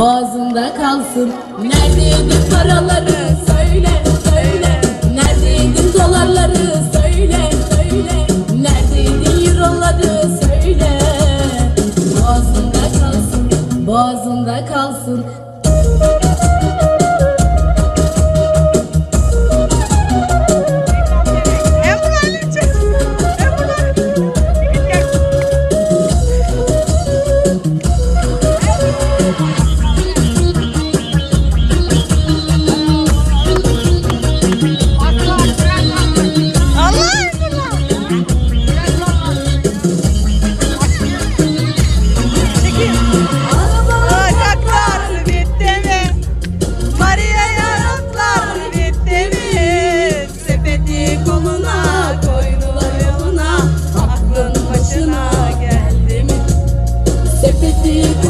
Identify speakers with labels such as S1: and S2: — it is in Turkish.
S1: Boğazında kalsın. Neredeydin paraları? Söyle söyle. Neredeydin dolarları? Söyle söyle. Neredeydin euroları? Söyle. Boğazında kalsın Boğazında kalsın yoluna koydular yoluna Aklın başına geldi mi? Sepeti